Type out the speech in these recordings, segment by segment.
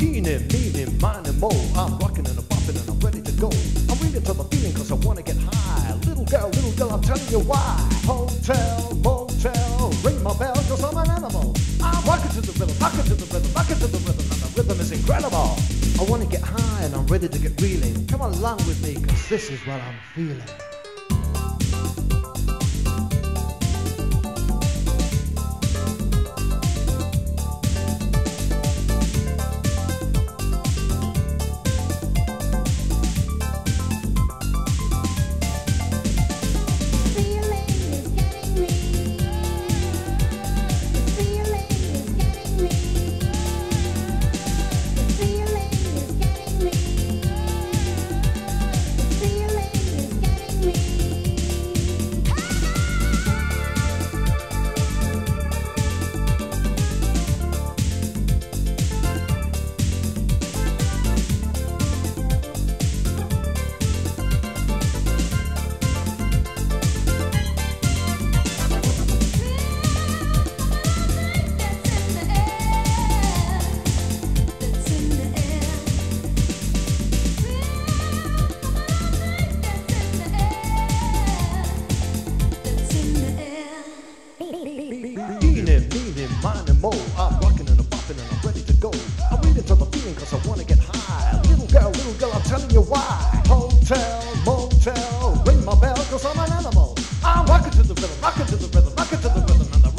Meaning, meaning, mine and more. I'm rocking and I'm bopping and I'm ready to go. I'm reading to the feeling cause I wanna get high. Little girl, little girl, I'm telling you why. Hotel, motel, ring my bell cause I'm an animal. I'm rocking to the rhythm, rocking to the rhythm, rocking to the rhythm, and the rhythm is incredible. I wanna get high and I'm ready to get reeling. Come along with me cause this is what I'm. Feeling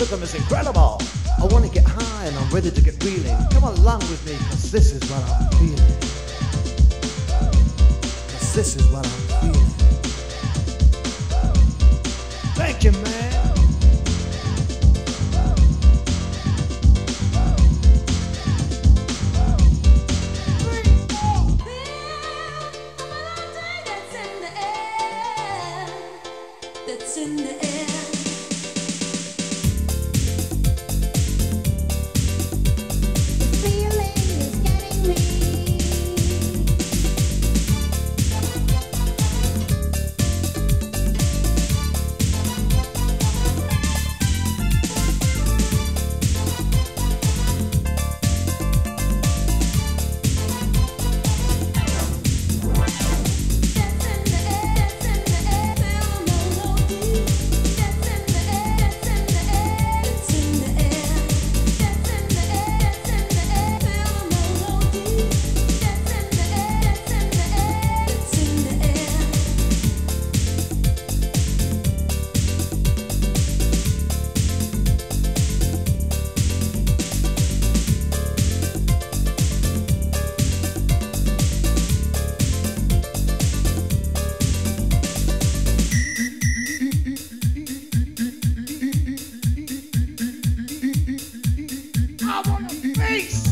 rhythm, is incredible. I wanna get high and I'm ready to get reeling. Come along with me cause this is what I'm feeling. Cause this is what I'm Face